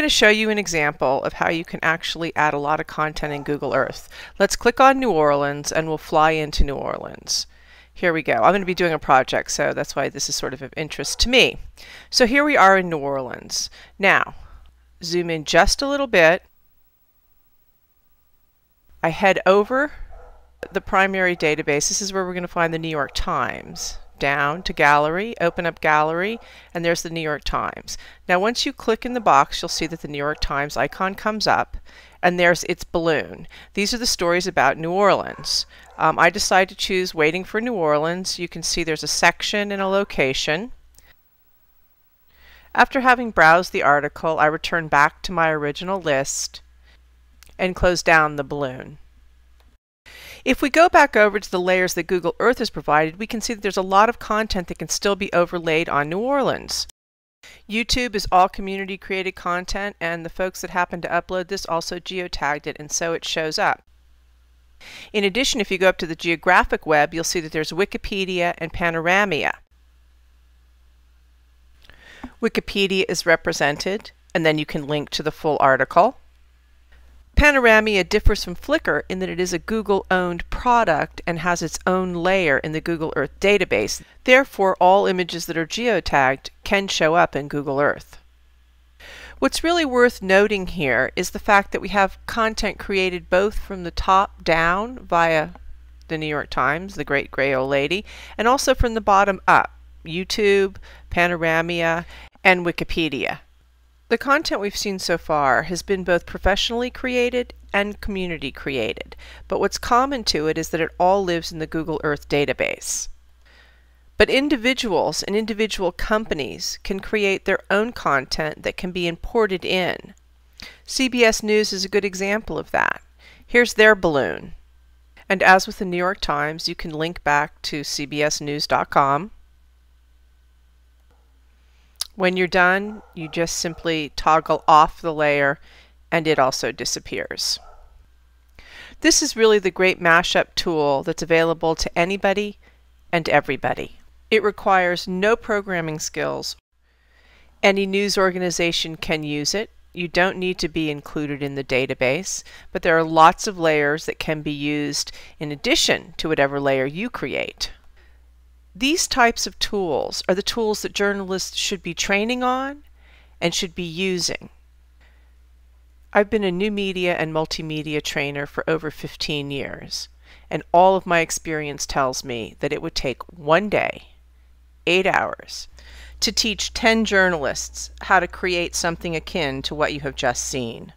Going to show you an example of how you can actually add a lot of content in Google Earth. Let's click on New Orleans and we'll fly into New Orleans. Here we go. I'm going to be doing a project, so that's why this is sort of of interest to me. So here we are in New Orleans. Now, zoom in just a little bit. I head over the primary database. This is where we're going to find the New York Times down to gallery, open up gallery, and there's the New York Times. Now once you click in the box, you'll see that the New York Times icon comes up and there's its balloon. These are the stories about New Orleans. Um, I decided to choose Waiting for New Orleans. You can see there's a section and a location. After having browsed the article, I return back to my original list and close down the balloon. If we go back over to the layers that Google Earth has provided, we can see that there's a lot of content that can still be overlaid on New Orleans. YouTube is all community created content and the folks that happen to upload this also geotagged it and so it shows up. In addition, if you go up to the geographic web, you'll see that there's Wikipedia and Panoramio. Wikipedia is represented and then you can link to the full article. Panoramio differs from Flickr in that it is a Google-owned product and has its own layer in the Google Earth database. Therefore, all images that are geotagged can show up in Google Earth. What's really worth noting here is the fact that we have content created both from the top down via the New York Times, the great gray old lady, and also from the bottom up, YouTube, Panoramio, and Wikipedia. The content we've seen so far has been both professionally created and community created, but what's common to it is that it all lives in the Google Earth database. But individuals and individual companies can create their own content that can be imported in. CBS News is a good example of that. Here's their balloon. And as with the New York Times, you can link back to cbsnews.com when you're done, you just simply toggle off the layer and it also disappears. This is really the great mashup tool that's available to anybody and everybody. It requires no programming skills. Any news organization can use it. You don't need to be included in the database, but there are lots of layers that can be used in addition to whatever layer you create. These types of tools are the tools that journalists should be training on and should be using. I've been a new media and multimedia trainer for over 15 years, and all of my experience tells me that it would take one day, eight hours, to teach 10 journalists how to create something akin to what you have just seen.